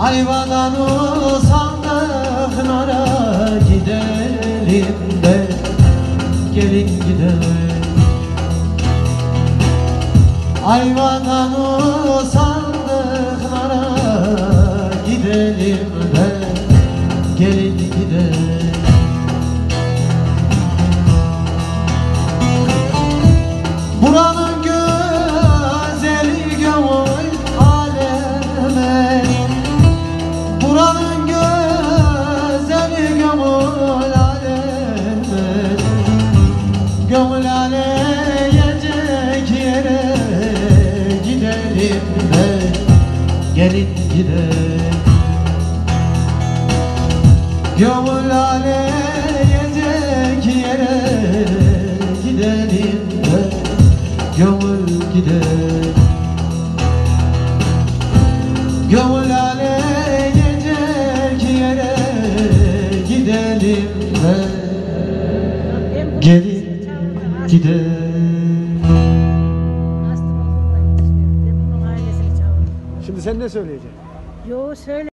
Ayvadan usandık nara gidelim de. Gelin gidelim. Ayvadan usandık nara gidelim de. Gelin gidelim. Gidelim de Gelin gidelim Gönül aleyecek yere gidelim de Gönül gidelim Gönül aleyecek yere gidelim de Gelin gidelim Şimdi sen ne söyleyeceksin? Yo söyle.